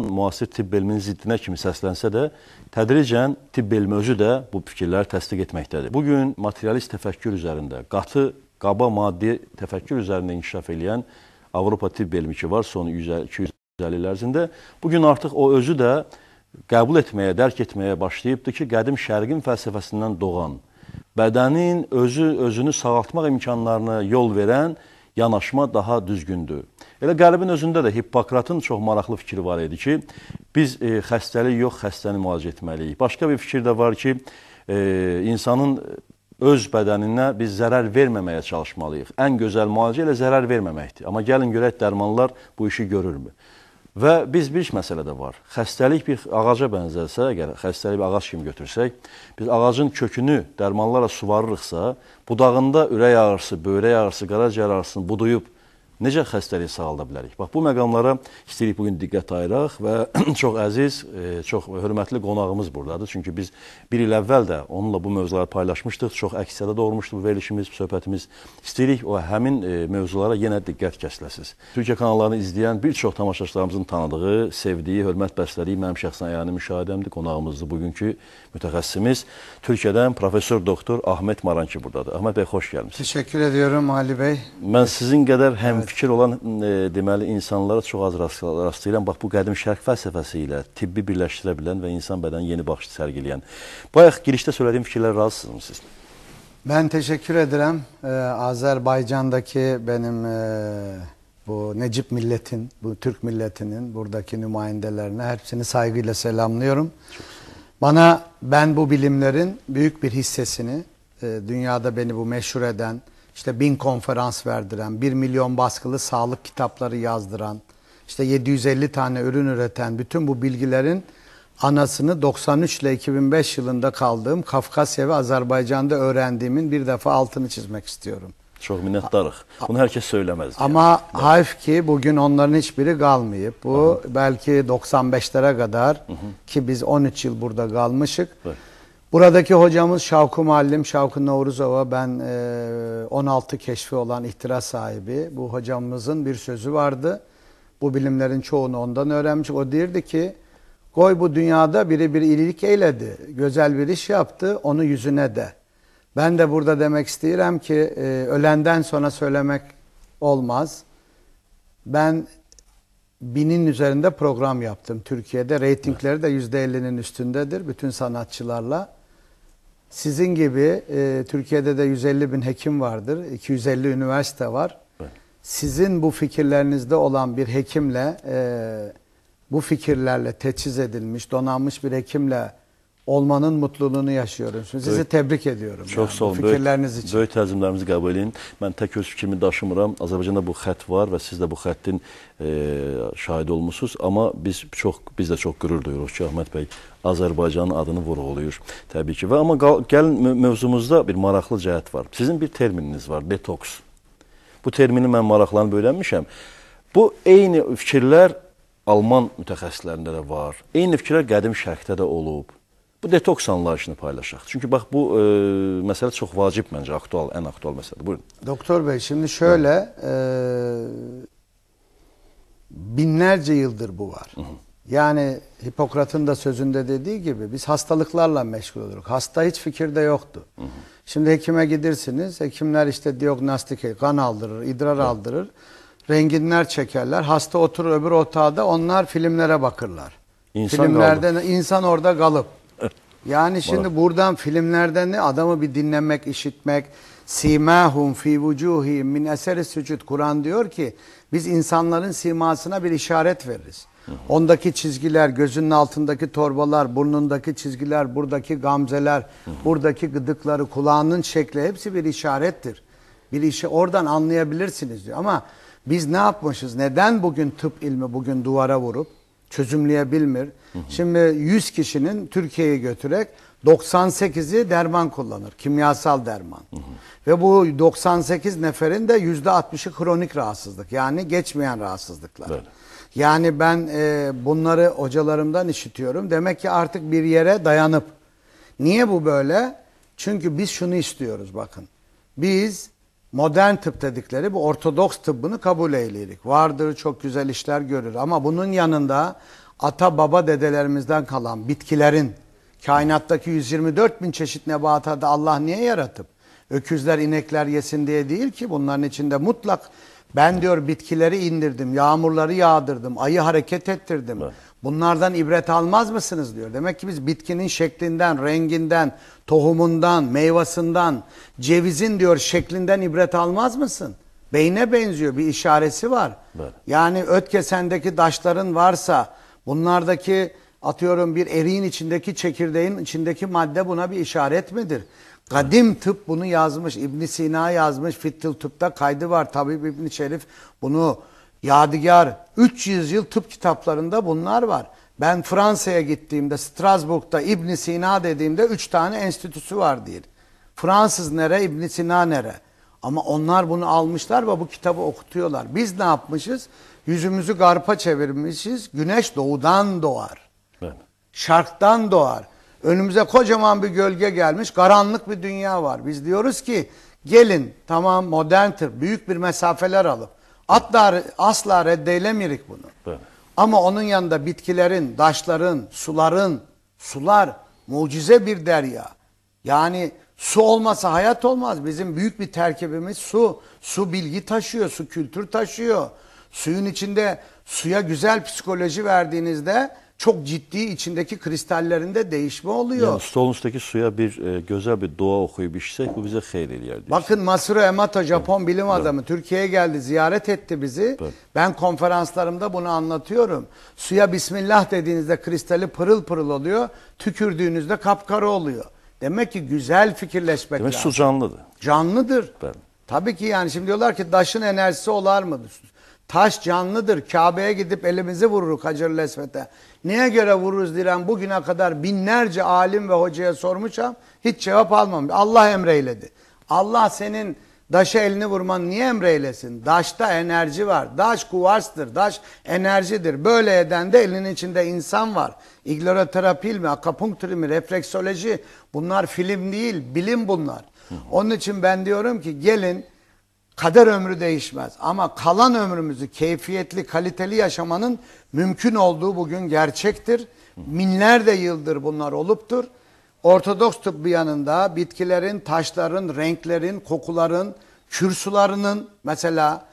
müasir tibb elminin ziddinə kimi səslənsə də, tədricən tibb elmi özü də bu fikirləri təsdiq etməkdədir. Bu gün materialist təfəkkür üzərində, qatı, qaba maddi təfəkkür üzərində inkişaf edən Avropa tibb elmi ki var son 100-200 il ərzində, bu gün artıq o özü də qəbul etməyə, dərk etməyə başlayıbdır ki, qədim şərqin fəlsəfəsindən doğan, bədənin özü özünü sağaltmaq imkanlarına yol verən yanaşma daha düzgündür. Elə qərbin özündə də Hippokratın çox maraqlı fikri var idi ki, biz e, xəstəlik yox, xəstəni müalicə etməliyik. Başqa bir fikir də var ki, e, insanın öz bədəninə biz zərər verməməyə çalışmalıyıq. Ən gözəl müalicə ilə zərər verməməkdir. Amma gəlin görək dərmanlar bu işi görürmü? Və biz bir məsələ də var. Xəstəlik bir ağaca bənzərsə, əgər xəstəlik bir ağac kimi götürsək, biz ağacın kökünü dərmanlarla suvarırıqsa, budağında ürək ağrısı, böyrək ağrısı, qaraciyər ağrısını buduyub necə xəstəliyi sağalda bilərik? Bax, bu məqamlara istəyirik bugün diqqət ayıraq və çox əziz, e, çox hörmətli qonağımız buradadır. Çünki biz bir il əvvəl də onunla bu mövzuları paylaşmışdıq. Çox əksədə doğurmuşdu bu verilişimiz, söhbətimiz. İstəyirik o həmin e, mövzulara yenə diqqət kəsiləsiniz. Türkiyə kanallarını izləyən bir çox tamaşaçılarımızın tanıdığı, sevdiyi, hörmət bəslədiyi mənim şəxsən əyani müşahidəmdir. Qonağımızdır bugünkü mütəxəssisimiz. Türkiyədən professor doktor Ahmet Maranki buradadır. Ahmet bəy, xoş gəlmisiniz. Təşəkkür ediyorum Ali bəy. Mən sizin qədər həm fikir olan e, deməli insanlara çox az rast, rastlayıram. Bax bu qədim şərq fəlsəfəsi ilə tibbi birləşdirə bilən və insan bədəni yeni baxış sərgiləyən. Bayaq girişdə söylədiyim fikirlər razısınızmı siz? Ben teşekkür ederim. Ee, Azerbaycan'daki benim e, bu Necip milletin, bu Türk milletinin buradaki nümayendelerine hepsini saygıyla selamlıyorum. Bana ben bu bilimlerin büyük bir hissesini, e, dünyada beni bu meşhur eden, işte bin konferans verdiren, bir milyon baskılı sağlık kitapları yazdıran, işte 750 tane ürün üreten bütün bu bilgilerin anasını 93 ile 2005 yılında kaldığım Kafkasya ve Azerbaycan'da öğrendiğimin bir defa altını çizmek istiyorum. Çok minnettarıq. Bunu herkes söylemez. Ama yani. hayf ki bugün onların hiçbiri kalmayıp bu Aha. belki 95'lere kadar hı hı. ki biz 13 yıl burada kalmışık. Evet. Buradaki hocamız Şavku Muallim, Şavku Novruzova. Ben e, 16 keşfi olan ihtira sahibi. Bu hocamızın bir sözü vardı. Bu bilimlerin çoğunu ondan öğrenmiş. O derdi ki, koy bu dünyada biri bir iyilik eyledi. Güzel bir iş yaptı, onu yüzüne de. Ben de burada demek istiyorum ki, e, ölenden sonra söylemek olmaz. Ben binin üzerinde program yaptım Türkiye'de. Reytingleri de yüzde ellinin üstündedir bütün sanatçılarla. Sizin gibi e, Türkiye'de de 150 bin hekim vardır. 250 üniversite var. Sizin bu fikirlerinizde olan bir hekimle e, bu fikirlerle teçhiz edilmiş, donanmış bir hekimle olmanın mutluluğunu yaşıyorum. Sizi böyük, tebrik ediyorum. Çox yani, sağ olun. Fikirləriniz üçün. Böyük təzimlərinizi qəbul edin. Mən tək öz fikrimi daşımıram. Azərbaycanda bu xətt var və siz də bu xəttin e, şahidi olmusunuz. Amma biz çox biz də çox qürur duyuruq ki, Əhməd bəy Azərbaycanın adını vurğulayır təbii ki. Və amma gəlin mövzumuzda bir maraqlı cəhət var. Sizin bir termininiz var, detoks. Bu termini mən maraqlanıb öyrənmişəm. Bu eyni fikirlər Alman mütəxəssislərində də var. Eyni fikirlər qədim şərqdə də olub. Bu detoks anlayışını paylaşaq. Çünki bax bu e, məsələ çox vacib məncə, aktual, ən aktual məsələdir. Buyurun. Doktor Bey, şimdi şöyle e, binlerce yıldır bu var. Yani Hipokrat'ın da sözünde dediği gibi biz hastalıklarla meşgul oluruz. Hasta hiç fikirde yoktu. Hı hı. Şimdi hekime gidersiniz. Hekimler işte diagnostik, kan aldırır, idrar aldırır. Renginler çekerler. Hasta oturur öbür otağda onlar filmlere bakırlar. İnsan Filmlerden kaldı. insan orada kalıp. Yani şimdi Bana. buradan filmlerden ne adamı bir dinlemek, işitmek, simahum fi vucuhihim min eseri sücud. Kur'an diyor ki biz insanların simasına bir işaret veririz. Hı hı. Ondaki çizgiler, gözünün altındaki torbalar, burnundaki çizgiler, buradaki gamzeler, hı hı. buradaki gıdıkları, kulağının şekli hepsi bir işarettir. Bir işi oradan anlayabilirsiniz diyor. Ama biz ne yapmışız? Neden bugün tıp ilmi bugün duvara vurup çözümleyebilmir? Hı hı. Şimdi 100 kişinin Türkiye'ye götürerek 98'i derman kullanır. Kimyasal derman. Hı hı. Ve bu 98 neferin de %60'ı kronik rahatsızlık. Yani geçmeyen rahatsızlıklar. Böyle. Yani ben e, bunları hocalarımdan işitiyorum. Demek ki artık bir yere dayanıp. Niye bu böyle? Çünkü biz şunu istiyoruz bakın. Biz modern tıp dedikleri bu ortodoks tıbbını kabul eyleyelim. Vardır çok güzel işler görür ama bunun yanında ata baba dedelerimizden kalan bitkilerin kainattaki 124 bin çeşit nebatı da Allah niye yaratıp öküzler inekler yesin diye değil ki bunların içinde mutlak ben diyor bitkileri indirdim, yağmurları yağdırdım, ayı hareket ettirdim. Bunlardan ibret almaz mısınız diyor. Demek ki biz bitkinin şeklinden, renginden, tohumundan, meyvasından, cevizin diyor şeklinden ibret almaz mısın? Beyne benziyor bir işaresi var. Evet. Yani ötkesendeki daşların varsa bunlardaki atıyorum bir eriğin içindeki çekirdeğin içindeki madde buna bir işaret midir? Kadim tıp bunu yazmış. İbn Sina yazmış. Fittil tıpta kaydı var. Tabip İbn Şerif bunu yadigar 300 yıl tıp kitaplarında bunlar var. Ben Fransa'ya gittiğimde Strasbourg'da İbn Sina dediğimde 3 tane enstitüsü var diye. Fransız nere, İbn Sina nere? Ama onlar bunu almışlar ve bu kitabı okutuyorlar. Biz ne yapmışız? Yüzümüzü garpa çevirmişiz. Güneş doğudan doğar. Evet. Şarktan doğar. Önümüze kocaman bir gölge gelmiş. Karanlık bir dünya var. Biz diyoruz ki gelin tamam modern tıp büyük bir mesafeler alıp atla, asla reddeylemeyirik bunu. Evet. Ama onun yanında bitkilerin, taşların, suların, sular mucize bir derya. Yani su olmasa hayat olmaz. Bizim büyük bir terkibimiz su. Su bilgi taşıyor, su kültür taşıyor. Suyun içinde suya güzel psikoloji verdiğinizde çok ciddi içindeki kristallerinde değişme oluyor. Yani stolun üstündeki suya bir e, güzel bir dua okuyup içsek bu bize hayır eləyər. diyorsun. Bakın Masuro Emoto Japon bilim adamı Türkiye'ye geldi ziyaret etti bizi. Evet. Ben konferanslarımda bunu anlatıyorum. Suya Bismillah dediğinizde kristali pırıl pırıl oluyor. Tükürdüğünüzde kapkara oluyor. Demek ki güzel fikirleşmek Demek lazım. su canlıdır. Canlıdır. Evet. Tabii ki yani şimdi diyorlar ki taşın enerjisi olar mı? Taş canlıdır. Kabe'ye gidip elimizi vururuz Hacer-ül Esved'e. Neye göre vururuz diren bugüne kadar binlerce alim ve hocaya sormuşam. Hiç cevap almamış. Allah emreyledi. Allah senin Daşa elini vurman niye emreylesin? Daşta enerji var. Daş kuvarstır. Daş enerjidir. Böyle eden de elinin içinde insan var. İgloterapil mi, akupunktür mi, refleksoloji bunlar film değil, bilim bunlar. Onun için ben diyorum ki gelin kader ömrü değişmez ama kalan ömrümüzü keyfiyetli, kaliteli yaşamanın mümkün olduğu bugün gerçektir. Binlerce yıldır bunlar oluptur. Ortodoks tıbbı yanında bitkilerin, taşların, renklerin, kokuların, kürsülarının mesela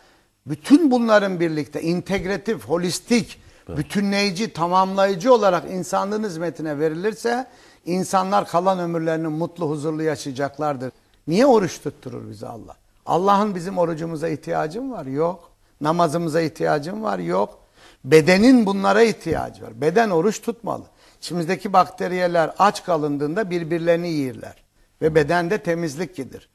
bütün bunların birlikte integratif, holistik, bütünleyici, tamamlayıcı olarak insanlığın hizmetine verilirse insanlar kalan ömürlerini mutlu, huzurlu yaşayacaklardır. Niye oruç tutturur bize Allah? Allah'ın bizim orucumuza ihtiyacı mı var? Yok. Namazımıza ihtiyacı mı var? Yok. Bedenin bunlara ihtiyacı var. Beden oruç tutmalı. İçimizdeki bakteriyeler aç kalındığında birbirlerini yiyirler. Ve bedende temizlik gider.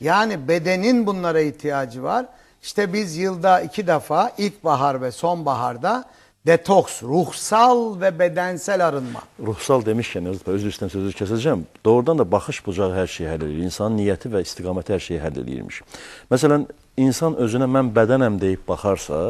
Yani bedenin bunlara ihtiyacı var. İşte biz yılda iki defa ilkbahar ve sonbaharda detoks, ruhsal ve bedensel arınma. Ruhsal demişkən, öz öz üstünə sözü kəsəcəm. Doğrudan da baxış bucağı hər şeyi həll edir. İnsanın niyyəti və istiqaməti hər şeyi həll edirmiş. Məsələn, insan özünə mən bədənəm deyib baxarsa,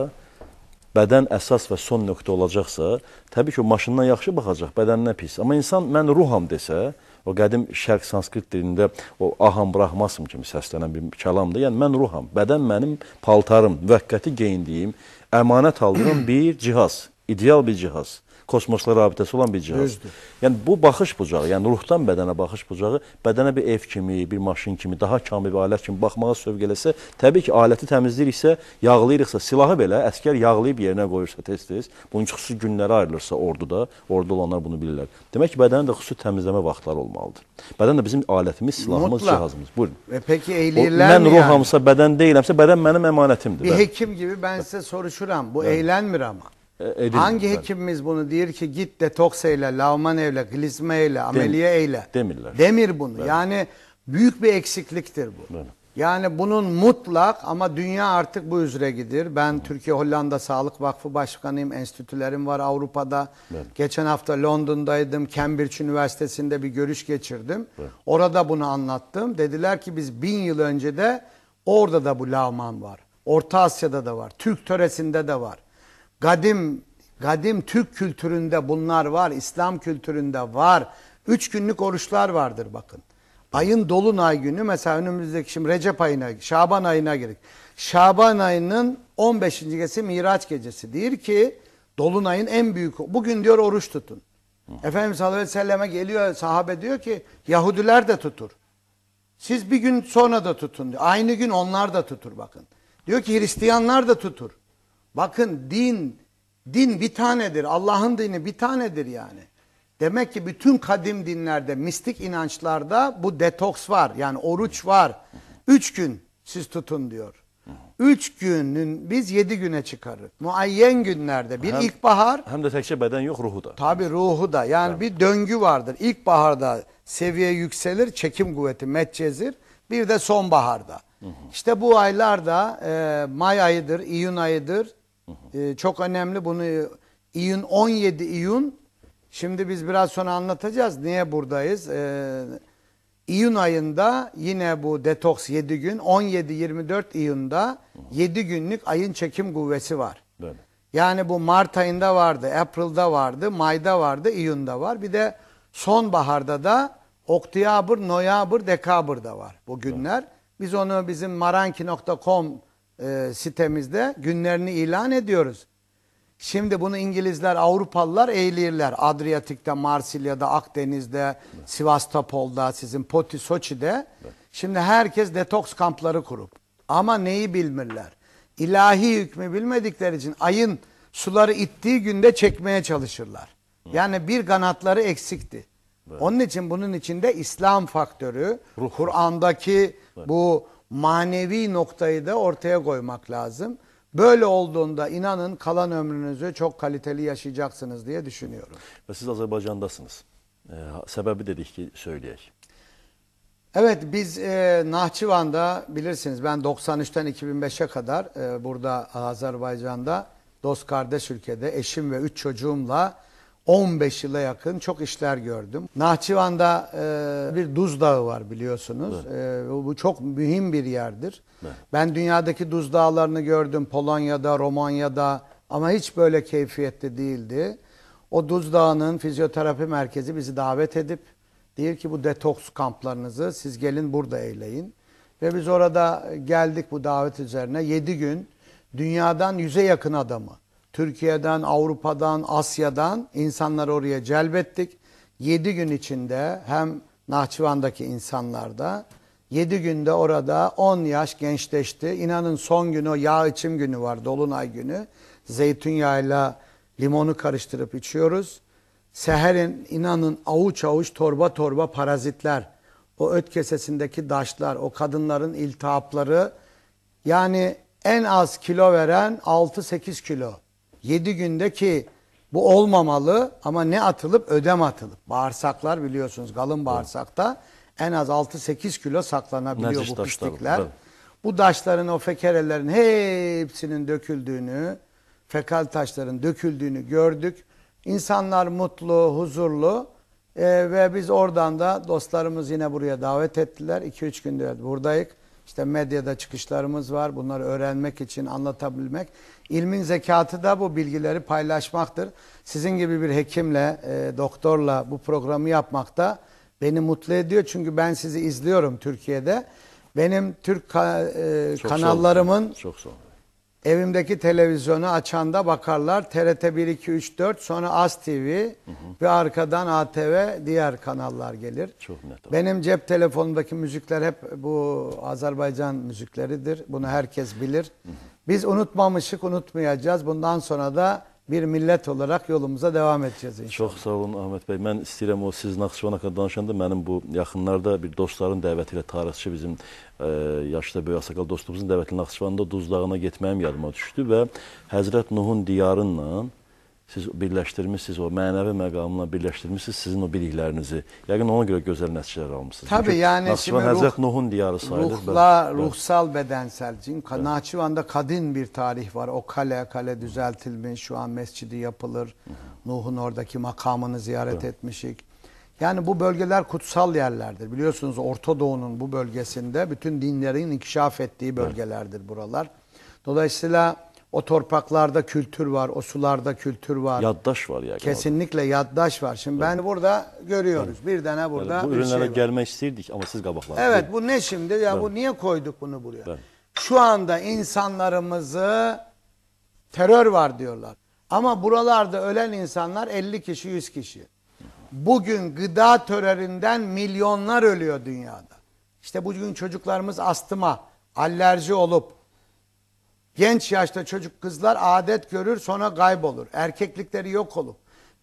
bədən əsas və son nöqtə olacaqsa, təbii ki, o maşından yaxşı baxacaq, bədəninə pis. Amma insan mən ruham desə, o qədim şərq sanskrit dilində o aham brahmasım kimi səslənən bir kəlamdır. Yəni mən ruham, bədən mənim paltarım, müvəqqəti geyindiyim, əmanət aldığım bir cihaz, ideal bir cihaz. Kosmosla rabitəsi olan bir cihaz. Düzdür. Yəni bu baxış bucağı, yəni ruhdan bədənə baxış bucağı bədənə bir ev kimi, bir maşın kimi, daha kamil bir alət kimi baxmağa sövq eləsə, təbii ki, aləti təmizləyiriksə, yağlayırıqsa, silahı belə əskər yağlayıb yerinə qoyursa tez-tez, bunun xüsusi günləri ayrılırsa orduda, orada olanlar bunu bilirlər. Demək ki, bədənin də xüsusi təmizləmə vaxtları olmalıdır. Bədən də bizim alətimiz, silahımız, Mutlak. cihazımız. Buyurun. Ve peki O, eğlirler mən ruhamsa, bədən deyirəmsə, bədən mənim əmanətimdir. Bir Bəli. hekim gibi ben size soruşuram. Bu eğlenmir ama. E, edilir, Hangi bəli. hekimimiz bunu diyor ki git detoks eyle, lavman eyle, glizme eyle, ameliye eyle. demirler. Demir bunu. Yani büyük bir eksikliktir bu. Böyle. Yani bunun mutlak ama dünya artık bu üzere gidir. Ben Türkiye Hollanda Sağlık Vakfı Başkanıyım. Enstitülerim var Avrupa'da. Evet. Geçen hafta London'daydım. Cambridge Üniversitesi'nde bir görüş geçirdim. Orada bunu anlattım. Dediler ki biz bin yıl önce de orada da bu lavman var. Orta Asya'da da var. Türk töresinde de var. Kadim kadim Türk kültüründe bunlar var. İslam kültüründe var. Üç günlük oruçlar vardır bakın. Ayın dolunay günü mesela önümüzdeki şimdi Recep ayına, Şaban ayına girdik. Şaban ayının 15. gecesi Miraç gecesi. Diyor ki Dolunayın en büyük. Bugün diyor oruç tutun. Efendimiz sallallahu aleyhi ve selleme geliyor sahabe diyor ki Yahudiler de tutur. Siz bir gün sonra da tutun diyor. Aynı gün onlar da tutur bakın. Diyor ki Hristiyanlar da tutur. Bakın din din bir tanedir. Allah'ın dini bir tanedir yani. Demek ki bütün kadim dinlerde, mistik inançlarda bu detoks var. Yani oruç var. Üç gün siz tutun diyor. Üç günün biz yedi güne çıkarır. Muayyen günlerde bir Hem- ilkbahar Hem de təkcə bədən yox, ruhu da. Tabi ruhu da yani bir döngü vardır. İlkbaharda seviye yükselir, çekim kuvveti metcezir. Bir de sonbaharda. İşte bu aylarda e, May ayıdır, İyun ayıdır. E, çok önemli bunu İyun 17 İyun. Şimdi biz biraz sonra anlatacağız niye buradayız. E, İyun ayında yine bu detoks 7 gün 17-24 İyun'da 7 günlük ayın çekim kuvvesi var. Bəli. Yani bu Mart ayında vardı, April'da vardı, May'da vardı, İyun'da var. Bir de sonbaharda da Oktyabr, Noyabr, Dekabr'da var bu günler. Biz onu bizim maranki.com e, sitemizde günlerini ilan ediyoruz. Şimdi bunu İngilizler, Avrupalılar eğlirler. Adriyatik'te, Marsilya'da, Akdeniz'de, Sivastopol'da, sizin Poti, Soçi'de. Şimdi herkes detoks kampları kurup. Ama neyi bilmirler? İlahi hükmü bilmedikleri için ayın suları ittiği günde çekmeye çalışırlar. Yani bir kanatları eksikti. Onun için bunun içinde İslam faktörü. Kur'an'daki bu manevi noktayı da ortaya koymak lazım. Böyle olduğunda inanın kalan ömrünüzü çok kaliteli yaşayacaksınız diye düşünüyorum. Və siz Azərbaycandasınız. E, səbəbi dedik ki, söyləyək. Evet biz e, Nahçıvan'da bilirsiniz ben 93'ten 2005'e kadar e, burada Azerbaycan'da dost kardeş ülkede eşim ve 3 çocuğumla 15 yıla yakın çok işler gördüm. Nahçıvan'da e, bir Duz Dağı var biliyorsunuz. E, bu çok mühim bir yerdir. Evet. Ben dünyadaki Duz Dağlarını gördüm Polonya'da, Romanya'da ama hiç böyle keyfiyetli değildi. O Duz Dağı'nın fizyoterapi merkezi bizi davet edip Diyor ki bu detoks kamplarınızı siz gelin burada eyleyin. Ve biz orada geldik bu davet üzerine 7 gün dünyadan yüze yakın adamı. Türkiye'den, Avrupa'dan, Asya'dan insanları oraya celbettik. 7 gün içinde hem Nahçıvan'daki insanlarda 7 günde orada 10 yaş gençleşti. İnanın son günü yağ içim günü var, dolunay günü. Zeytinyağıyla limonu karıştırıp içiyoruz. Seherin inanın avuç avuç torba torba parazitler, o öt kesesindeki daşlar, o kadınların iltihapları yani en az kilo veren 6-8 kilo. 7 günde ki bu olmamalı ama ne atılıp ödem atılıp. Bağırsaklar biliyorsunuz kalın bağırsakta en az 6-8 kilo saklanabiliyor Necis bu taşlar, pislikler. evet. Bu daşların o fekerelerin hepsinin döküldüğünü, fekal taşların döküldüğünü gördük. İnsanlar mutlu, huzurlu Ee, ve biz oradan da dostlarımız yine buraya davet ettiler. 2-3 gündür buradayız. İşte medyada çıkışlarımız var. Bunları öğrenmek için anlatabilmek. İlmin zekatı da bu bilgileri paylaşmaktır. Sizin gibi bir hekimle, e, doktorla bu programı yapmak da beni mutlu ediyor. Çünkü ben sizi izliyorum Türkiye'de. Benim Türk ka- e, Çok sağ olun. kanallarımın Çox sağ olun. Evimdeki televizyonu açanda bakarlar TRT 1, 2, 3, 4 sonra AS TV ve arkadan ATV diğer kanallar gelir. Çok net. Benim cep telefonumdaki müzikler hep bu Azerbaycan müzikleridir. Bunu herkes bilir. Biz unutmamışık, unutmayacağız. Bundan sonra da bir millet olarak yolumuza devam edeceğiz inşallah. Çox sağ olun Ahmet bəy. Mən istəyirəm o siz Naxçıvan haqqında danışanda mənim bu yaxınlarda bir dostların dəvəti ilə tarixçi bizim e, yaşda böyük ağsaqqal dostumuzun dəvəti ilə Naxçıvanda Duz dağına getməyim yadıma düşdü və Həzrət Nuhun diyarınla siz birləşdirmisiniz, o mənəvi məqamla birləşdirmisiniz sizin o biliklərinizi. Yəqin ona görə gözəl nəticələr almısınız. Tabii, Çünki yani Naxçıvan ruh- Həzrət Nuhun diyarı sayılır. Ruhla, bəli. ruhsal. Çünkü Nahçıvan'da kadın bir tarih var. O kale, kale düzeltilmiş. Şu an mescidi yapılır. Nuh'un oradaki makamını ziyaret etmişik. Yani bu bölgeler kutsal yerlerdir. Biliyorsunuz Orta Doğu'nun bu bölgesinde bütün dinlerin inkişaf ettiği bölgelerdir buralar. Dolayısıyla o torpaklarda kültür var, o sularda kültür var. Yaddaş var yəqin. Kesinlikle yaddaş var. Şimdi ben burada görüyoruz. Bir tane burada Yəni, bu bir şey ürünlərə var. gəlmək istəyirdik, amma siz qabaqladınız. Evet bu ne şimdi? Ya bu niye koyduk bunu buraya? Evet. Şu anda insanlarımızı terör var diyorlar. Ama buralarda ölen insanlar 50 kişi 100 kişi. Bugün gıda teröründen milyonlar ölüyor dünyada. İşte bugün çocuklarımız astıma, alerji olup genç yaşta çocuk kızlar adet görür sonra kaybolur. Erkeklikleri yok olup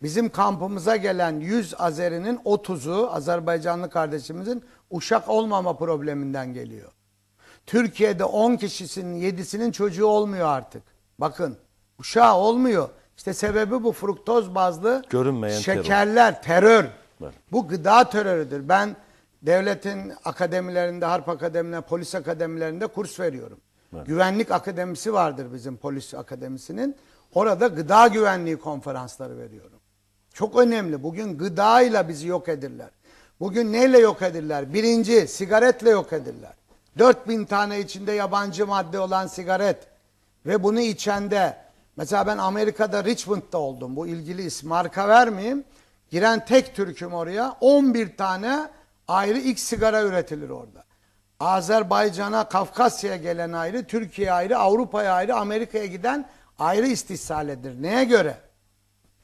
bizim kampımıza gelen 100 Azeri'nin 30'u Azerbaycanlı kardeşimizin uşak olmama probleminden geliyor. Türkiye'de 10 kişisinin 7'sinin çocuğu olmuyor artık. Bakın uşağı olmuyor. İşte sebebi bu fruktoz bazlı Görünmeyen terör. şekerler, terör. Evet. Bu gıda terörüdür. Ben devletin akademilerinde, harp akademilerinde, polis akademilerinde kurs veriyorum. Güvenlik akademisi vardır bizim polis akademisinin. Orada gıda güvenliği konferansları veriyorum. Çok önemli. Bugün gıdayla bizi yok edirler. Bugün neyle yok edirler? Birinci, sigaretle yok edirler. 4000 tane içinde yabancı madde olan sigaret ve bunu içende mesela ben Amerika'da Richmond'da oldum. Bu ilgili isim marka vermeyeyim. Giren tek Türk'üm oraya. 11 tane ayrı ilk sigara üretilir orada. Azerbaycan'a, Kafkasya'ya gelen ayrı, Türkiye ayrı, Avrupa'ya ayrı, Amerika'ya giden ayrı istihsal edilir. Neye göre?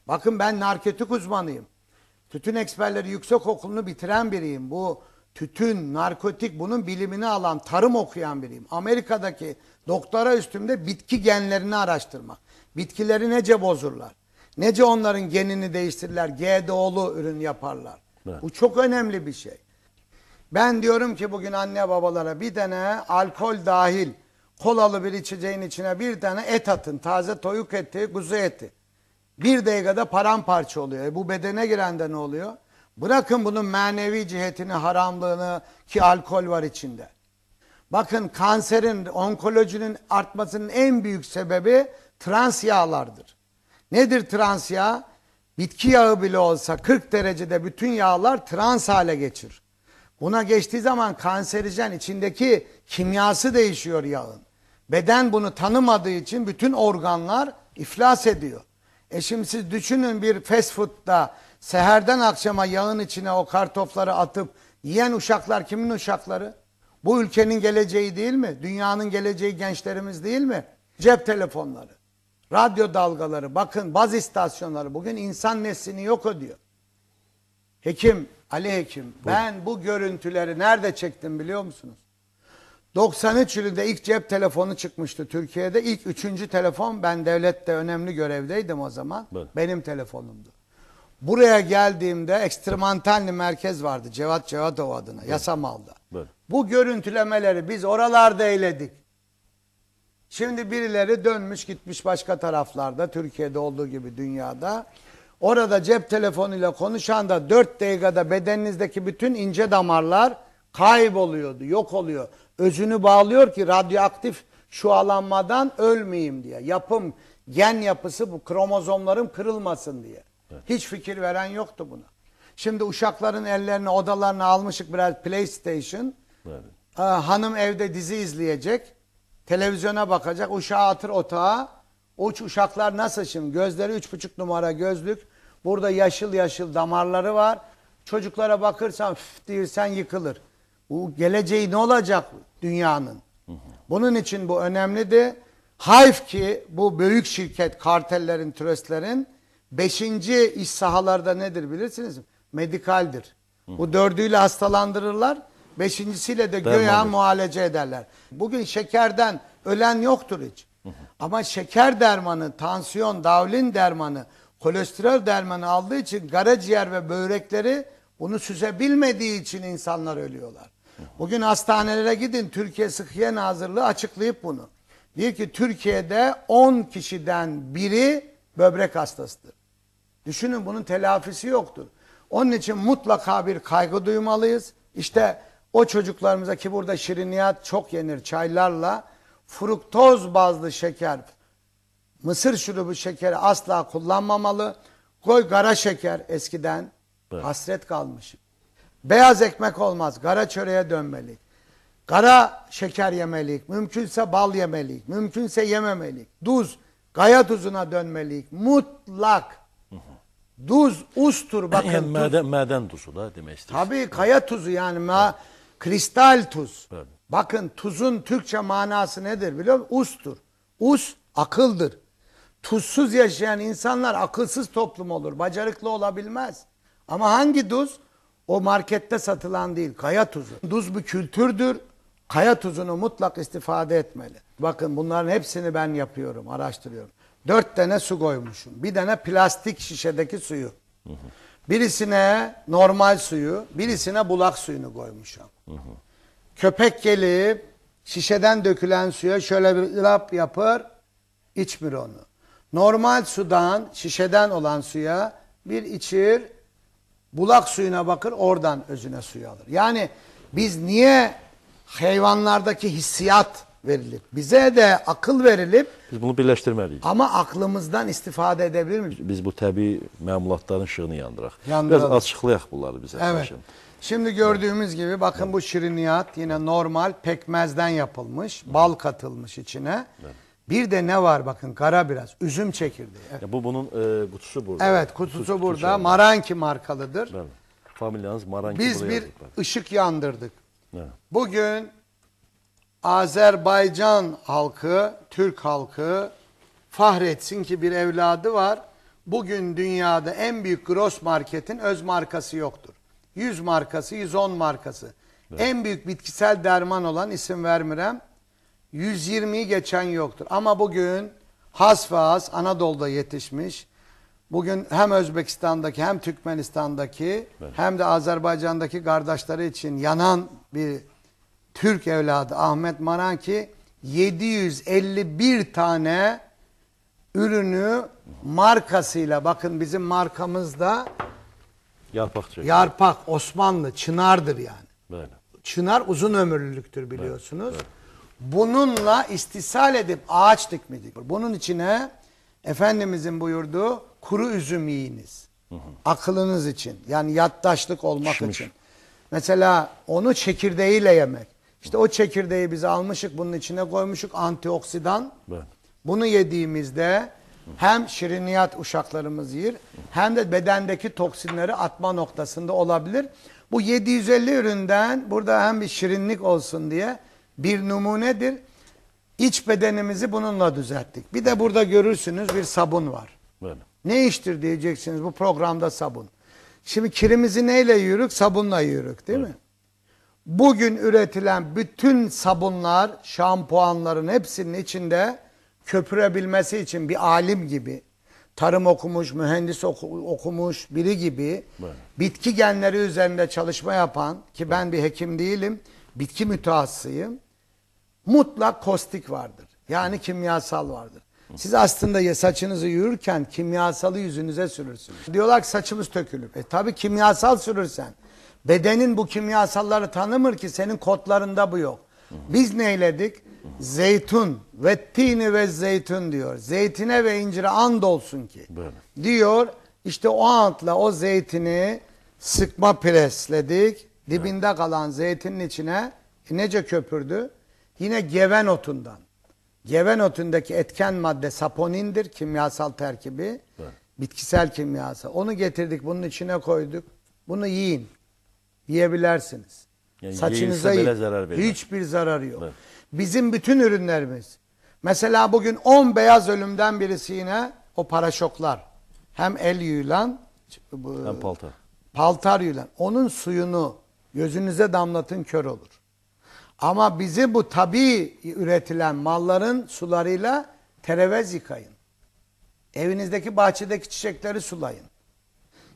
Bakın ben narkotik uzmanıyım. Tütün eksperleri yüksek okulunu bitiren biriyim. Bu tütün, narkotik bunun bilimini alan, tarım okuyan biriyim. Amerika'daki doktora üstümde bitki genlerini araştırmak. Bitkileri nece bozurlar? Nece onların genini değiştirirler? GDO'lu ürün yaparlar. Evet. Bu çok önemli bir şey. Ben diyorum ki bugün anne babalara bir tane alkol dahil kolalı bir içeceğin içine bir tane et atın. Taze toyuk eti, kuzu eti. Bir dakikada paramparça oluyor. E bu bedene girende ne oluyor? Bırakın bunun manevi cihetini, haramlığını ki alkol var içinde. Bakın kanserin, onkolojinin artmasının en büyük sebebi trans yağlardır. Nedir trans yağ? Bitki yağı bile olsa 40 derecede bütün yağlar trans hale geçir. Buna geçtiği zaman kanserojen içindeki kimyası değişiyor yağın. Beden bunu tanımadığı için bütün organlar iflas ediyor. E şimdi siz düşünün bir fast food'da seherden akşama yağın içine o kartofları atıp yiyen uşaklar kimin uşakları? Bu ülkenin geleceği değil mi? Dünyanın geleceği gençlerimiz değil mi? Cep telefonları, radyo dalgaları, bakın baz istasyonları bugün insan neslini yok ediyor. Hekim, Ali Hekim, ben bu görüntüleri nerede çektim biliyor musunuz? 93 yılında ilk cep telefonu çıkmıştı Türkiye'de. İlk üçüncü telefon ben devlette önemli görevdeydim o zaman. Evet. Benim telefonumdu. Buraya geldiğimde ekstremantalli merkez vardı Cevat Cevatov adına Yasamal'da. Evet. Bu görüntülemeleri biz oralarda eyledik. Şimdi birileri dönmüş gitmiş başka taraflarda Türkiye'de olduğu gibi dünyada. Orada cep telefonuyla konuşan da 4 dakikada bedeninizdeki bütün ince damarlar kayboluyordu, yok oluyor. Özünü bağlıyor ki radyoaktif şualanmadan ölmeyeyim diye. Yapım, gen yapısı bu kromozomlarım kırılmasın diye. Hiç fikir veren yoktu buna. Şimdi uşakların ellerine odalarına almışık biraz PlayStation. Evet. Ee, hanım evde dizi izleyecek. Televizyona bakacak. Uşağı atır otağa. Uç uşaklar nasıl şimdi? Gözleri üç buçuk numara gözlük. Burada yaşıl yaşıl damarları var. Çocuklara bakırsan "Üf" diyorsan yıkılır. Bu geleceği ne olacak dünyanın? Bunun için bu önemlidir. Hayf ki bu büyük şirket kartellerin, tröstlerin beşinci iş sahalarda nedir bilirsiniz mi? Medikaldir. Bu dördüyle hastalandırırlar. Beşincisiyle de göya muhalece ederler. Bugün şekerden ölen yoktur hiç. Ama şeker dermanı, tansiyon, davlin dermanı, kolesterol dermanı aldığı için karaciğer ve böbrekleri bunu süzebilmediği için insanlar ölüyorlar. Bugün hastanelere gidin Türkiye Sıhhiye Nazırlığı açıklayıp bunu. Diyor ki Türkiye'de 10 kişiden biri böbrek hastasıdır. Düşünün bunun telafisi yoktur. Onun için mutlaka bir kaygı duymalıyız. İşte o çocuklarımıza ki burada şiriniyat çok yenir çaylarla fruktoz bazlı şeker, mısır şurubu şekeri asla kullanmamalı. Koy gara şeker eskiden Evet. hasret kalmış. Beyaz ekmek olmaz. Gara çöreğe dönmelik. Kara şeker yemelik. Mümkünse bal yemelik. Mümkünse yememelik. Duz. Gaya tuzuna dönmelik. Mutlak. Duz, ustur. Bakın yani tuz- mədən, mədən duzu da demək istəyirsən. Tabii kaya tuzu yani ma kristal tuz. Evet. Bakın tuzun Türkçe manası nedir biliyor musun? Ustur. Us akıldır. Tuzsuz yaşayan insanlar akılsız toplum olur. Bacarıklı olabilmez. Ama hangi tuz? O markette satılan değil. Kaya tuzu. Tuz bir kültürdür. Kaya tuzunu mutlak istifade etmeli. Bakın bunların hepsini ben yapıyorum, araştırıyorum. Dört tane su koymuşum. Bir tane plastik şişedeki suyu. Birisine normal suyu, birisine bulak suyunu koymuşum. Köpek gelip şişeden dökülen suya şöyle bir lap yapar, içmir onu. Normal sudan, şişeden olan suya bir içir, bulak suyuna bakır, oradan özüne suyu alır. Yani biz niye hayvanlardaki hissiyat verilip, bize de akıl verilip Biz bunu birləşdirməliyik. ama aklımızdan istifade edebilir miyiz? Biz bu təbii məmulatların işığını yandıraq. Yandıralım. Biraz açıqlayaq bunları bizə. Evet. Paşam. Şimdi gördüğümüz gibi bakın bu şiriniyat yine normal pekmezden yapılmış. Bal katılmış içine. Bir de ne var bakın kara biraz. Üzüm çekirdeği. Evet, Ya bu bunun e, kutusu burada. Evet, kutusu Kutu- burada. kutusu. Maranki markalıdır. Bəli. Familyanız Maranki Biz buraya bir bəli. ışık yandırdık. Evet. Bugün Azerbaycan halkı, Türk halkı fahretsin ki bir evladı var. Bugün dünyada en büyük gross marketin öz markası yoktur. 100 markası, 110 markası. En büyük bitkisel derman olan isim vermirem. 120'yi geçen yoktur. Ama bugün has ve has Anadolu'da yetişmiş. Bugün hem Özbekistan'daki hem Türkmenistan'daki hem de Azerbaycan'daki kardeşleri için yanan bir Türk evladı Ahmet Maranki 751 tane ürünü markasıyla bakın bizim markamızda Yarpaq çək. Yarpak Osmanlı Çınar'dır yani. Bəli. Çınar uzun ömürlülüktür biliyorsunuz. Bununla istisal edip ağaç dikmedik. Bunun içine Efendimizin buyurduğu kuru üzüm yiyiniz. Akılınız için. Yani yattaşlık olmak Pişmiş. için. Mesela onu çekirdeğiyle yemek. İşte o çekirdeği biz almışık bunun içine koymuşuk antioksidan. Bəli. Bunu yediğimizde hem şiriniyat uşaklarımız yer hem de bedendeki toksinleri atma noktasında olabilir. Bu 750 üründen burada hem bir şirinlik olsun diye bir numunedir. İç bedenimizi bununla düzelttik. Bir de burada görürsünüz bir sabun var. Bəli. Ne iştir diyeceksiniz bu programda sabun. Şimdi kirimizi neyle yürük? Sabunla yürük değil mi? Bugün üretilen bütün sabunlar, şampuanların hepsinin içinde köpürebilmesi için bir alim gibi, tarım okumuş, mühendis oku- okumuş biri gibi Evet. bitki genleri üzerinde çalışma yapan ki ben bir hekim değilim, bitki mütehassısıyım mutlak kostik vardır. Yani kimyasal vardır. Siz aslında ya saçınızı yürürken kimyasalı yüzünüze sürürsünüz. Diyorlar ki saçımız tökülür. E tabi kimyasal sürürsen. Bedenin bu kimyasalları tanımır ki senin kodlarında bu yok. Biz neyledik? Zeytun ve tini ve zeytun diyor. Zeytine ve incire and olsun ki. Böyle. Diyor işte o antla o zeytini sıkma presledik. Dibinde kalan zeytinin içine e, nece köpürdü? Yine geven otundan. Geven otundaki etken madde saponindir kimyasal terkibi. Evet. Bitkisel kimyasal. Onu getirdik bunun içine koyduk. Bunu yiyin. Yiyebilirsiniz. Yani Saçınıza yiyin. zarar vermez. Hiçbir zararı yok. Evet. Bizim bütün ürünlerimiz. Mesela bugün 10 beyaz ölümden birisi yine o paraşoklar. Hem el yuyulan Hem paltar. paltar yuyulan. Onun suyunu gözünüze damlatın kör olur. Ama bizi bu tabii üretilen malların sularıyla terevez yıkayın. Evinizdeki bahçedeki çiçekleri sulayın.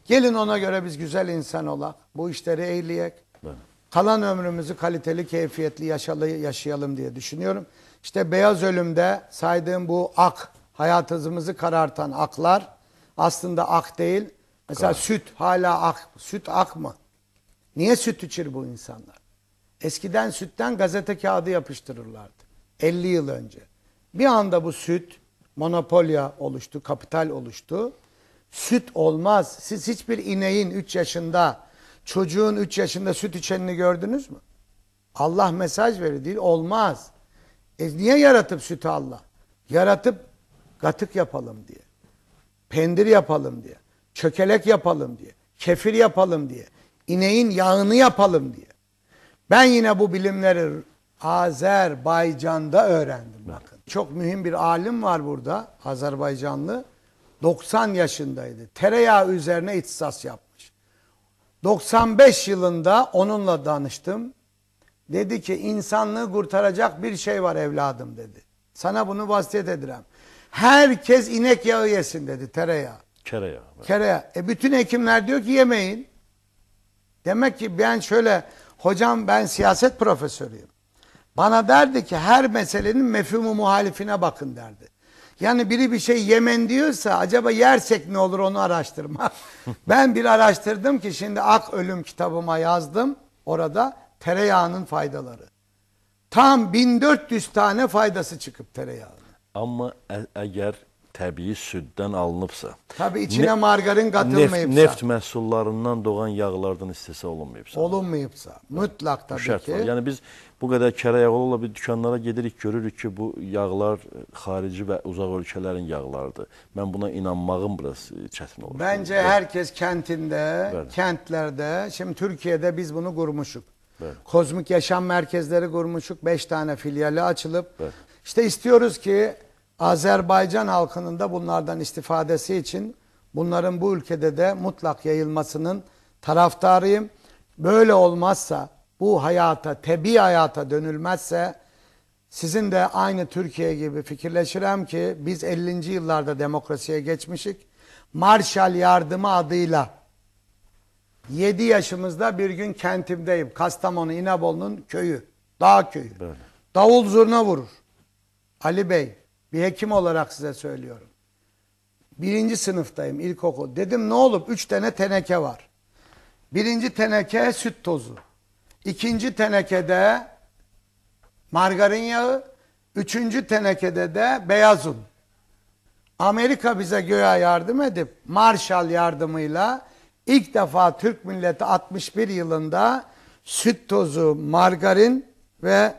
Gelin ona göre biz güzel insan olak. Bu işleri eyleyek. Bəli. Kalan ömrümüzü kaliteli, keyfiyetli yaşalı, yaşayalım diye düşünüyorum. İşte beyaz ölümde saydığım bu ak, hayatımızı karartan aklar aslında ak değil. Mesela süt hala ak. Süt ak mı? Niye süt içir bu insanlar? Eskiden sütten gazete kağıdı yapıştırırlardı. 50 yıl önce. Bir anda bu süt monopolya oluştu, kapital oluştu. Süt olmaz. Siz hiçbir ineğin 3 yaşında, çocuğun 3 yaşında süt içenini gördünüz mü? Allah mesaj verir değil, olmaz. E niye yaratıp sütü Allah? Yaratıp gatık yapalım diye. Pendir yapalım diye. Çökelek yapalım diye. Kefir yapalım diye. İneğin yağını yapalım diye. Ben yine bu bilimleri Azerbaycan'da öğrendim bakın. Çok mühim bir alim var burada Azerbaycanlı. 90 yaşındaydı. Tereyağı üzerine ihtisas yapmış. 95 yılında onunla danıştım. Dedi ki insanlığı kurtaracak bir şey var evladım dedi. Sana bunu vasiyet ederim. Herkes inek yağı yesin dedi tereyağı. Kereyağı. Tereyağı. E bütün hekimler diyor ki yemeyin. Demek ki ben şöyle hocam ben siyaset profesörüyüm. Bana derdi ki her meselenin mefhumu muhalifine bakın derdi. Yani biri bir şey yemen diyorsa acaba yersek ne olur onu araştırma. ben bir araştırdım ki şimdi Ak Ölüm kitabıma yazdım. Orada tereyağının faydaları. Tam 1400 tane faydası çıkıp tereyağının. Amma ə- əgər təbii süddən alınıbsa, Tabii içine Ne- margarin neft, katılmayıpsa, neft məhsullarından doğan yağlardan istehsal olmayıbsa. olunmayıpsa mutlak Bu tabii şərt ki. var. Yəni biz bu qədər kərə yağı ola bir dükanlara gedirik, görürük ki, bu yağlar xarici və uzaq ölkələrin yağlarıdır. Mən buna inanmağım biraz çətin olur. Bence herkes kentinde, Evet. kentlerde, şimdi Türkiye'de biz bunu kurmuşuk. Evet. Kozmik yaşam merkezleri kurmuşuk. Beş tane filyali açılıp. Evet. İşte istiyoruz ki Azerbaycan halkının da bunlardan istifadesi için bunların bu ülkede de mutlak yayılmasının taraftarıyım. Böyle olmazsa bu hayata, tebi hayata dönülmezse sizin de aynı Türkiye gibi fikirleşirem ki biz 50. yıllarda demokrasiye geçmişik. Marshall yardımı adıyla 7 yaşımızda bir gün kentimdeyim. Kastamonu İnebolu'nun köyü. Dağ köyü. Böyle. Davul zurna vurur. Ali Bey bir hekim olarak size söylüyorum. Birinci sınıftayım ilkokul. Dedim ne olup üç tane teneke var. Birinci teneke süt tozu. İkinci tenekede margarin yağı. Üçüncü tenekede de beyaz un. Amerika bize göğe yardım edip Marshall yardımıyla ilk defa Türk milleti 61 yılında süt tozu, margarin ve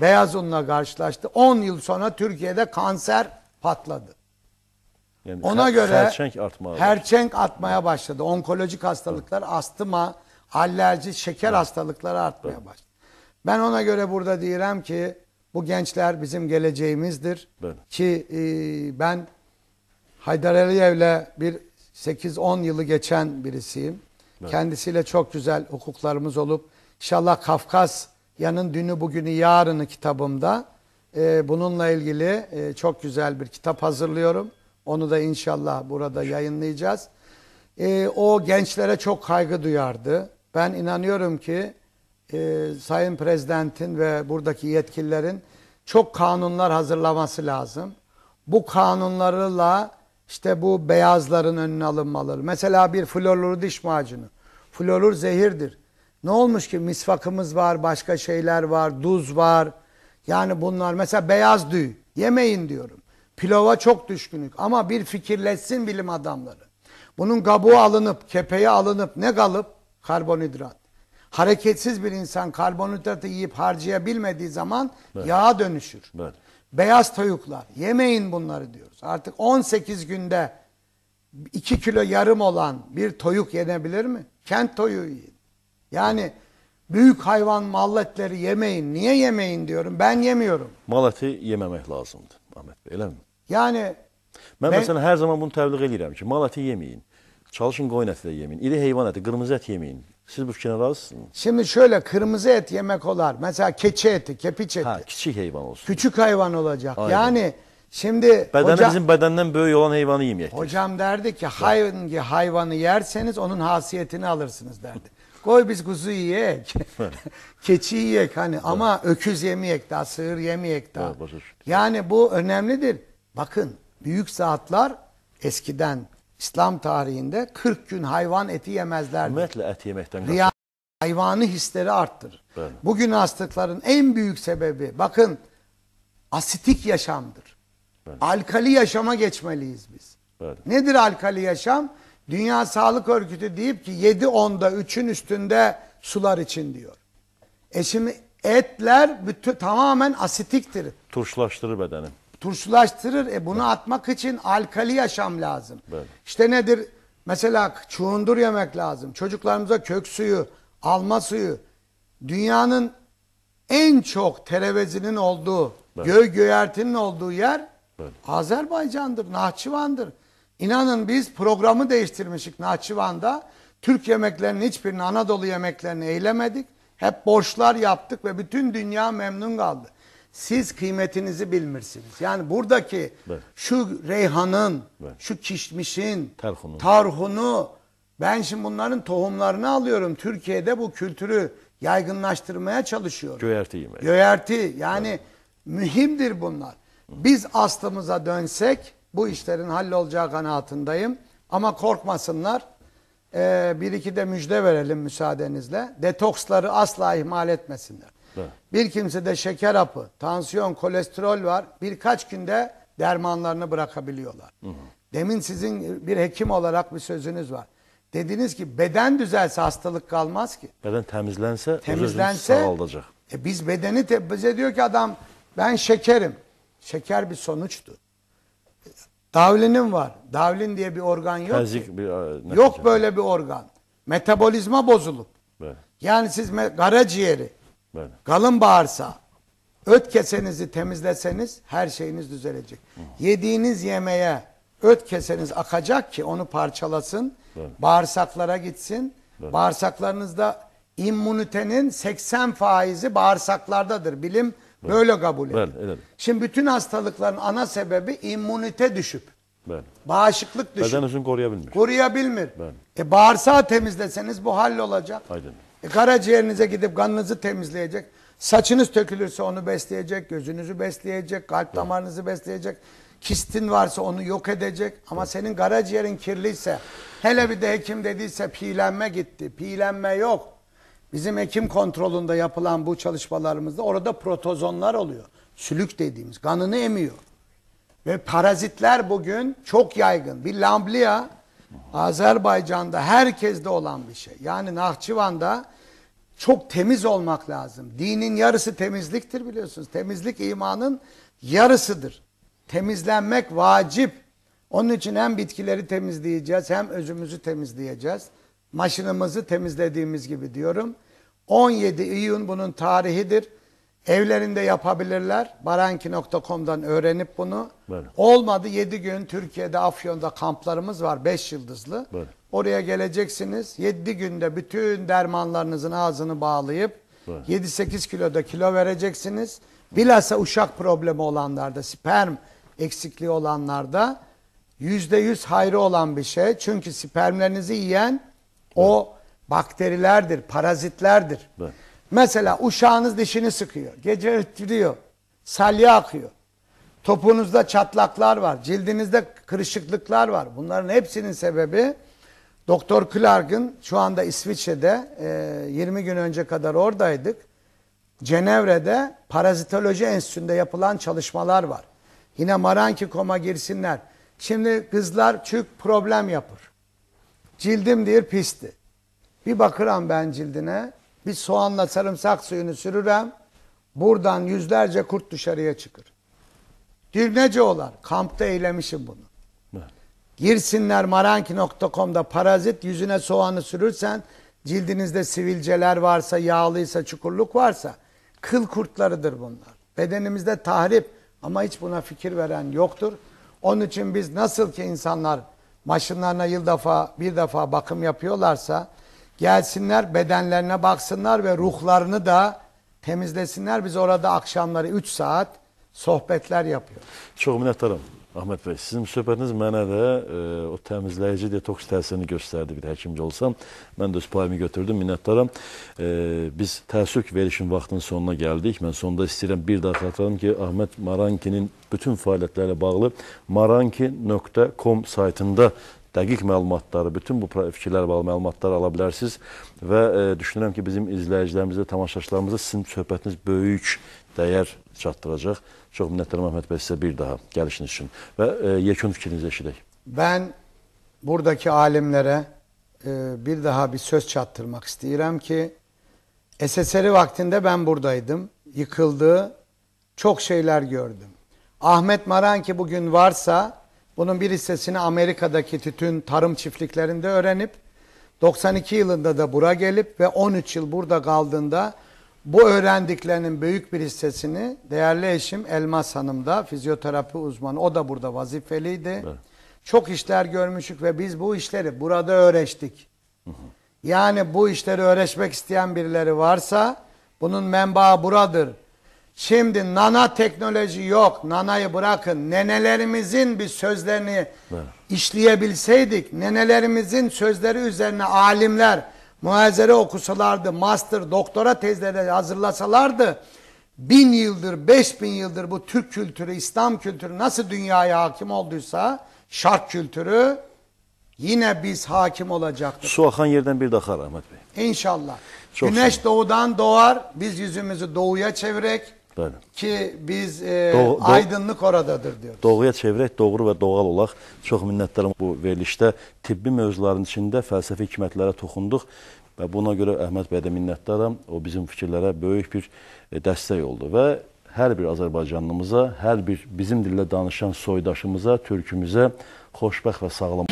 beyaz unla karşılaştı. 10 yıl sonra Türkiye'de kanser patladı. Yəni Ona xər- göre xərçəng artmağı. herçenk atmaya başladı. Onkolojik hastalıklar, astıma, alerji, şeker hastalıkları artmaya başladı. Ben ona göre burada diyorum ki bu gençler bizim geleceğimizdir. Evet. Ki e, ben Haydar Aliyev'le bir 8-10 yılı geçen birisiyim. Kendisiyle çok güzel hukuklarımız olup inşallah Kafkas yanın dünü bugünü yarını kitabımda e, bununla ilgili e, çok güzel bir kitap hazırlıyorum. Onu da inşallah burada yayınlayacağız. E, o gençlere çok kaygı duyardı. Ben inanıyorum ki e, Sayın Prezident'in ve buradaki yetkililerin çok kanunlar hazırlaması lazım. Bu kanunlarla işte bu beyazların önüne alınmalı. Mesela bir florlu diş macunu. Florur zehirdir. Ne olmuş ki misvakımız var, başka şeyler var, duz var. Yani bunlar mesela beyaz düğ yemeyin diyorum. Pilova çok düşkünük ama bir fikirleşsin bilim adamları. Bunun kabuğu alınıp, kepeği alınıp ne kalıp? Karbonhidrat. Hareketsiz bir insan karbonhidratı yiyip harcayabilmediği zaman yağa dönüşür. Evet. Beyaz toyuklar. Yemeyin bunları diyoruz. Artık 18 günde 2 kilo yarım olan bir toyuk yenebilir mi? Kent toyuğu yiyin. Yani büyük hayvan mal etleri yemeyin. Niye yemeyin diyorum. Ben yemiyorum. Mal əti yeməmək lazımdır, Ahmet Bey, eləmi? Yani Mən Ben- məsələn hər zaman bunu təbliğ edirəm ki, mal əti yeməyin. Çalışın qoyun əti də yeməyin. İri heyvan əti, qırmızı ət yeməyin. Siz bu fikrə razısınız? şimdi şöyle kırmızı et yemek olar. Mesela keçi eti, kepiç eti. Hə, kiçik heyvan olsun. Küçük hayvan olacak. Aynen. Yani şimdi Bədəni hoca- bizim bədəndən böyük olan heyvanı yeməyək. Hocam derdi ki hangi hayvanı yerseniz onun hasiyetini alırsınız derdi. Koy biz kuzu yiyek. Keçi yiyek hani ama öküz yemeyek daha, sığır yemeyek daha. Evet. Yani bu önemlidir. Bakın büyük zatlar eskiden İslam tarihinde 40 gün hayvan eti yemezlerdi. Ümumiyyətlə ət yeməkdən Riya hayvanı hisleri arttırır. Evet. Bugün hastalıkların en büyük sebebi bakın asitik yaşamdır. Alkali yaşama geçmeliyiz biz. Evet. Nedir alkali yaşam? Dünya Sağlık Örgütü deyip ki 7 onda 3'ün üstünde sular için diyor. E şimdi etler bütün, tamamen asitiktir. turşulaşdırır bədəni. Turşulaştırır. E bunu atmak için alkali yaşam lazım. Evet. İşte nedir? Mesela çuğundur yemek lazım. Çocuklarımıza kök suyu, alma suyu. Dünyanın en çok televezinin olduğu, Evet. göy göğertinin olduğu yer Evet. Azerbaycan'dır, Nahçıvan'dır. İnanın biz programı değiştirmişik Nahçıvan'da. Türk yemeklerinin hiçbirini Anadolu yemeklerini eylemedik. Hep borçlar yaptık ve bütün dünya memnun kaldı. Siz kıymetinizi bilmirsiniz. Yani buradaki Evet. şu reyhanın, Evet. şu kişmişin, Tarhunun. tarhunu, ben şimdi bunların tohumlarını alıyorum. Türkiye'de bu kültürü yaygınlaştırmaya çalışıyorum. Göyerti yemeği. Göyerti yani mühimdir bunlar. Biz aslımıza dönsek bu işlerin hallolacağı kanaatindeyim. Ama korkmasınlar. Ee, bir iki de müjde verelim müsaadenizle. Detoksları asla ihmal etmesinler. Evet. Bir kimsede şeker hapı, tansiyon, kolesterol var. Birkaç günde dermanlarını bırakabiliyorlar. Demin sizin bir hekim olarak bir sözünüz var. Dediniz ki beden düzelse hastalık kalmaz ki Beden temizlense, temizlense sağalacak. e biz bedeni te- bize diyor ki adam ben şekerim. Şeker bir sonuçtu. Davlinim var. Davlin diye bir organ yok. ki. Təzik bir e, netice. Yok böyle bir organ. Metabolizma bozulup. Bəli, Yani siz karaciğeri, bəli. kalın bağırsağı, öt kesenizi temizleseniz her şeyiniz düzelecek. Yediğiniz yemeğe öt keseniz akacak ki onu parçalasın. Evet. Bağırsaklara gitsin. Bağırsaklarınızda immünitenin 80 faizi bağırsaklardadır. Bilim böyle kabul ediyor. Bəli, elədir. Şimdi bütün hastalıkların ana sebebi immünite düşüp, Bəli. bağışıklık düşüp. Qoruya bilmir. Koruyabilmir. Ben. E bağırsağı temizleseniz bu hallolacak. Aydın. E karaciğerinize gidip kanınızı temizleyecek. Saçınız dökülürse onu besleyecek. Gözünüzü besleyecek. Kalp damarınızı besleyecek. Kistin varsa onu yok edecek. Ama senin karaciğerin kirliyse hele bir de hekim dediyse pilenme gitti. Pilenme yok. Bizim hekim kontrolünde yapılan bu çalışmalarımızda orada protozonlar oluyor. Sülük dediğimiz kanını emiyor. Ve parazitler bugün çok yaygın. Bir lamblia Azerbaycan'da herkeste olan bir şey. Yani Nahçıvan'da çok temiz olmak lazım. Dinin yarısı temizliktir biliyorsunuz. Temizlik imanın yarısıdır. Temizlenmek vacip. Onun için hem bitkileri temizleyeceğiz hem özümüzü temizleyeceğiz. Maşınımızı temizlediğimiz gibi diyorum. 17 iyun bunun tarihidir. Evlerinde yapabilirler. Baranki.com'dan öğrenip bunu. Böyle. Olmadı 7 gün Türkiye'de Afyon'da kamplarımız var 5 yıldızlı. Böyle. Oraya geleceksiniz. 7 günde bütün dermanlarınızın ağzını bağlayıp Böyle. 7-8 kiloda kilo vereceksiniz. Bilhassa uşak problemi olanlarda, sperm eksikliği olanlarda %100 hayrı olan bir şey. Çünkü spermlerinizi yiyen o bakterilerdir, parazitlerdir. Evet. Mesela uşağınız dişini sıkıyor, gece öttürüyor, salya akıyor. Topuğunuzda çatlaklar var, cildinizde kırışıklıklar var. Bunların hepsinin sebebi Doktor Clark'ın şu anda İsviçre'de e, 20 gün önce kadar oradaydık. Cenevre'de parazitoloji enstitüsünde yapılan çalışmalar var. Yine Maranki.com'a girsinler. Şimdi kızlar çük problem yapır. Cildim diyor pisti. Bir bakıram ben cildine. Bir soğanla sarımsak suyunu sürürem. Buradan yüzlerce kurt dışarıya çıkır. Diyor nece olar? Kampta eylemişim bunu. Girsinler maranki.com'da parazit yüzüne soğanı sürürsen cildinizde sivilceler varsa, yağlıysa, çukurluk varsa kıl kurtlarıdır bunlar. Bedenimizde tahrip ama hiç buna fikir veren yoktur. Onun için biz nasıl ki insanlar maşınlarına yıl defa bir defa bakım yapıyorlarsa gelsinler bedenlerine baksınlar ve ruhlarını da temizlesinler. Biz orada akşamları 3 saat sohbetler yapıyoruz. Çox minnətdaram Ahmet bəy. Sizin söhbətiniz mənə də e, o təmizləyici detoks təsirini göstərdi bir həkimci olsam. Mən də payımı götürdüm. Minnətdaram. E, biz təəssüf verilişin vaxtının sonuna gəldik. Mən sonda istəyirəm bir daha xatırladım ki, Ahmet Marankinin bütün fəaliyyətlərlə bağlı maranki.com saytında dəqiq məlumatları, bütün bu fikirlərlə bağlı məlumatları ala bilərsiniz və e, düşünürəm ki, bizim izləyicilərimizə, tamaşaçılarımıza sizin söhbətiniz böyük dəyər çatdıracaq. Çox minnətdaram Əhməd bəy sizə bir daha gəlişiniz üçün və e, yekun fikrinizi eşidək. Ben buradaki alimlere e, bir daha bir söz çattırmak istiyorum ki SSR'i vaktinde ben buradaydım. Yıkıldı. Çok şeyler gördüm. Ahmet Maranki bugün varsa bunun bir hissesini Amerika'daki tütün tarım çiftliklerinde öğrenip 92 yılında da bura gelip ve 13 yıl burada kaldığında bu öğrendiklerinin büyük bir hissesini değerli eşim Elmas Hanım da fizyoterapi uzmanı. O da burada vazifeliydi. Çok işler görmüştük ve biz bu işleri burada öğreştik. Yani bu işleri öğreşmek isteyen birileri varsa bunun menbaı buradır. Şimdi nana teknoloji yok. Nanayı bırakın. Nenelerimizin bir sözlerini işleyebilseydik, nenelerimizin sözleri üzerine alimler muhazere okusalardı, master, doktora tezleri hazırlasalardı, bin yıldır, beş bin yıldır bu Türk kültürü, İslam kültürü nasıl dünyaya hakim olduysa, şark kültürü yine biz hakim olacaktık. Su axan yerdən bir də axar Əhməd bəy. İnşallah. Çok Güneş doğudan doğar, biz yüzümüzü doğuya çevirek Bəli. ki biz e, doğu- aydınlık oradadır diyor. Doğuya çevirək, doğru və doğal olaq. Çox minnətdaram bu verilişdə tibbi mövzuların içində fəlsəfi hikmətlərə toxunduq və buna görə Əhməd bəyə də minnətdaram. O bizim fikirlərə böyük bir e, dəstək oldu və hər bir Azərbaycanlımıza, hər bir bizim dillə danışan soydaşımıza, türkümüzə xoşbəxt və sağlam